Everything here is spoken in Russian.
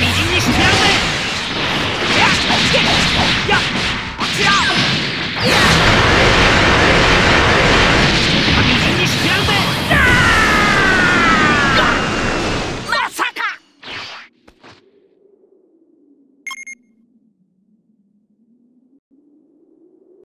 Объединись!